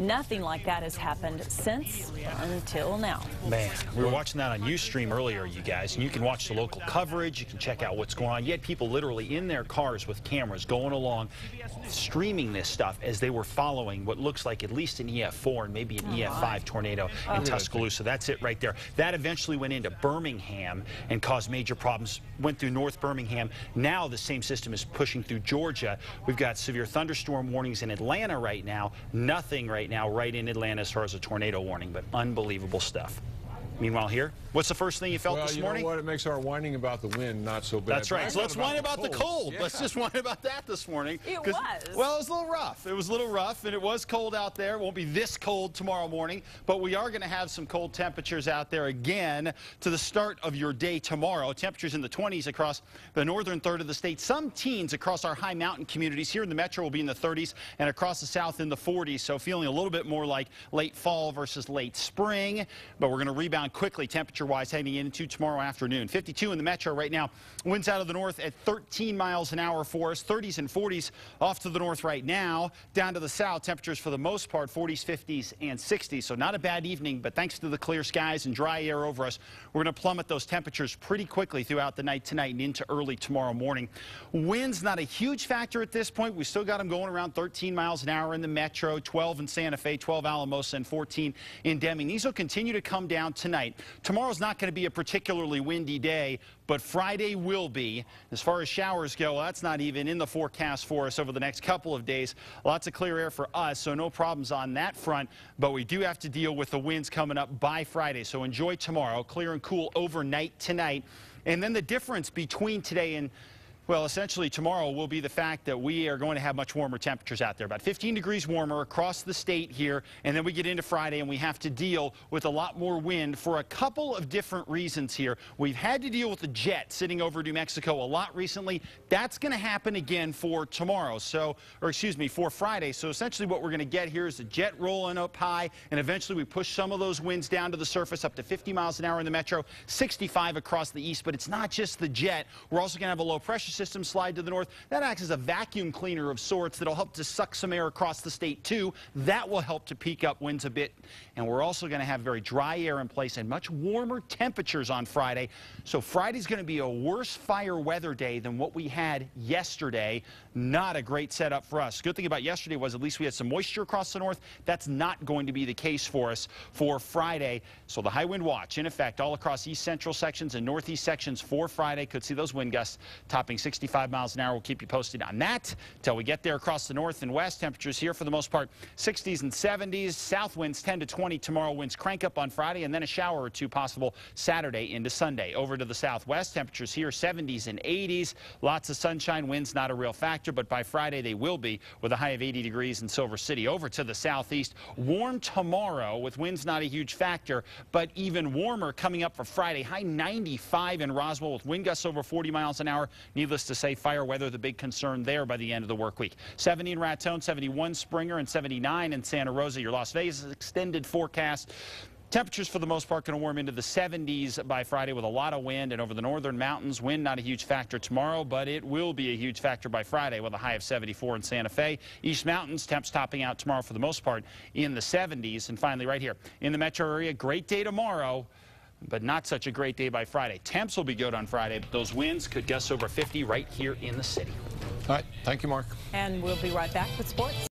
Nothing like that has happened since until now. Man, we were watching that on Ustream earlier, you guys, and you can watch the local coverage. You can check out what's going on. You had people literally in their cars with cameras going along, streaming this stuff as they were following what looks like at least an EF4 and maybe an oh, EF5 tornado oh. in Tuscaloosa. That's it right there. That eventually went into Birmingham and caused major problems. Went through North Birmingham. Now the same system is pushing through Georgia. We've got severe thunderstorm warnings in Atlanta right now. Nothing right now right in Atlanta as far as a tornado warning, but unbelievable stuff. Meanwhile, here, what's the first thing you felt well, this you morning? Know what? It makes our whining about the wind not so bad. That's right. So let's whine about, about, the cold. cold. Yeah. Let's just whine about that this morning. It was. Well, it was a little rough. It was a little rough, and it was cold out there. It won't be this cold tomorrow morning, but we are going to have some cold temperatures out there again to the start of your day tomorrow. Temperatures in the 20s across the northern third of the state. Some teens across our high mountain communities here in the metro will be in the 30s, and across the south in the 40s. So feeling a little bit more like late fall versus late spring, but we're going to rebound quickly temperature wise heading into tomorrow afternoon. 52 in the metro right now. Winds out of the north at 13 miles an hour for us. 30s and 40s off to the north right now. Down to the south, temperatures for the most part 40s, 50s, and 60s. So not a bad evening, but thanks to the clear skies and dry air over us, we're going to plummet those temperatures pretty quickly throughout the night tonight and into early tomorrow morning. Winds not a huge factor at this point. We still got them going around 13 miles an hour in the metro, 12 in Santa Fe, 12 Alamosa, and 14 in Deming. These will continue to come down tonight. Tomorrow's not going to be a particularly windy day, but Friday will be. As far as showers go, well, that's not even in the forecast for us over the next couple of days. Lots of clear air for us, so no problems on that front, but we do have to deal with the winds coming up by Friday, so enjoy tomorrow. Clear and cool overnight tonight. And then the difference between today and well, essentially tomorrow will be the fact that we are going to have much warmer temperatures out there, about 15 degrees warmer across the state here, and then we get into Friday and we have to deal with a lot more wind for a couple of different reasons here. We've had to deal with the jet sitting over New Mexico a lot recently. That's going to happen again for tomorrow, so, or excuse me, for Friday. So essentially what we're going to get here is the jet rolling up high, and eventually we push some of those winds down to the surface up to 50 miles an hour in the metro, 65 across the east, but it's not just the jet. We're also going to have a low pressure system slide to the north. That acts as a vacuum cleaner of sorts that'll help to suck some air across the state too. That will help to peak up winds a bit. And we're also going to have very dry air in place and much warmer temperatures on Friday. So Friday's going to be a worse fire weather day than what we had yesterday. Not a great setup for us. Good thing about yesterday was at least we had some moisture across the north. That's not going to be the case for us for Friday. So the high wind watch in effect all across east central sections and northeast sections for Friday. Could see those wind gusts topping 65 miles an hour. We'll keep you posted on that until we get there across the north and west. Temperatures here for the most part 60s and 70s. South winds 10 to 20 tomorrow. Winds crank up on Friday and then a shower or two possible Saturday into Sunday. Over to the southwest. Temperatures here 70s and 80s. Lots of sunshine. Winds not a real factor, but by Friday they will be with a high of 80 degrees in Silver City. Over to the southeast. Warm tomorrow with winds not a huge factor, but even warmer coming up for Friday. High 95 in Roswell with wind gusts over 40 miles an hour. Needless to say, fire weather the big concern there by the end of the work week. 70 in Raton, 71 Springer, and 79 in Santa Rosa. Your Las Vegas extended forecast. Temperatures for the most part going to warm into the 70s by Friday with a lot of wind and over the northern mountains. Wind not a huge factor tomorrow, but it will be a huge factor by Friday with a high of 74 in Santa Fe. East Mountains temps topping out tomorrow for the most part in the 70s. And finally right here in the metro area, great day tomorrow but not such a great day by Friday. Temps will be good on Friday, but those winds could gust over 50 right here in the city. All right. Thank you, Mark. And we'll be right back with sports.